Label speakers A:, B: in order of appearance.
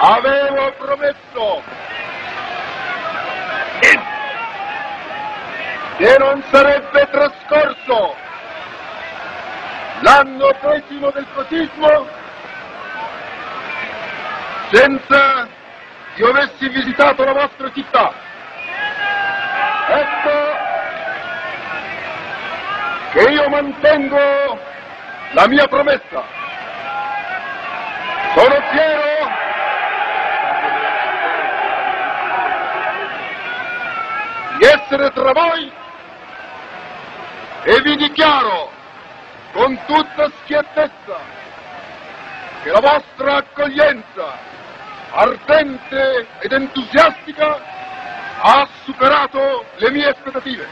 A: Avevo promesso che non sarebbe trascorso l'anno decimo del fascismo senza che io avessi visitato la vostra città. Ecco che io mantengo la mia promessa. Sono fiero di essere tra voi e vi dichiaro con tutta schiettezza che la vostra accoglienza ardente ed entusiastica ha superato le mie aspettative.